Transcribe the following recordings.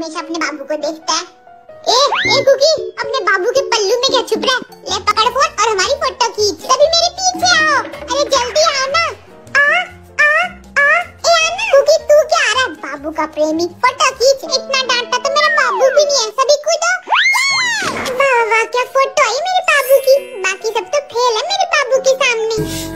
हमेशा अपने बाबू को देखता है। ए ए, कुकी, अपने बाबू के पल्लू में क्या छुप रहा है? ले, पकड़ फ़ोन और हमारी फ़ोटो खींच। सभी मेरे पीछे आओ। अरे जल्दी आओ ना आ आ आ, ए आना कुकी, तू क्या आ रहा है? बाबू का प्रेमी। फ़ोटो खींच। इतना डांटा तो मेरा बाबू भी नहीं है। सभी कूदो। वाह वाह, क्या फ़ोटो आई मेरे बाबू की? बाकी सब तो फेल है मेरे बाबू के सामने।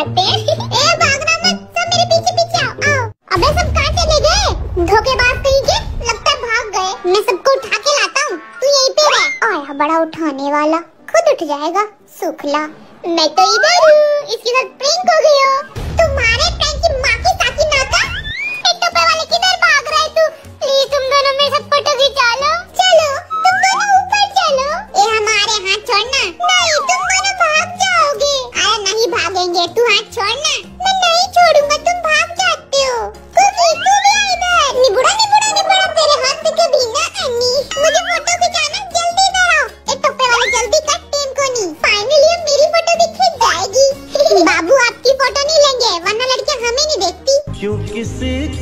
जाते हैं। ए, भागना मत। सब मेरे पीछे पीछे आओ। आओ। अबे सब कहाँ चले गए? धोखेबाज कहीं लगता है भाग गए। मैं सबको उठा के लाता हूँ। तू यहीं पे रह। आया बड़ा उठाने वाला। खुद उठ जाएगा, सुखला। मैं तो इधर हूँ। इसके साथ प्रिंक हो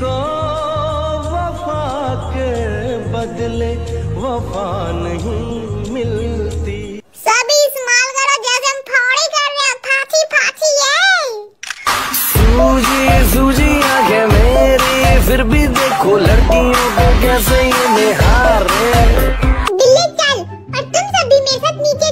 को वफा के बदले वफा नहीं मिलती। सभी स्माल करो जैसे हम फाड़ी कर रहे हैं। फाची फाची ये सूजी सूजी आँखें मेरी फिर भी देखो लड़कियों को कैसे ये निहार रहे दिल्ली चल और तुम सभी मेरे साथ नीचे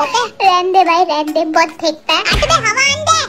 रहने दे भाई रहने बहुत फेंकता है। में हवा अंदे